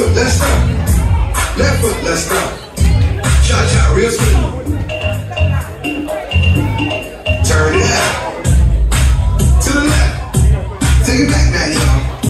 foot, let's stop. Left foot, let's stop. Cha cha, real smooth. Turn it out. To the left. Take it back.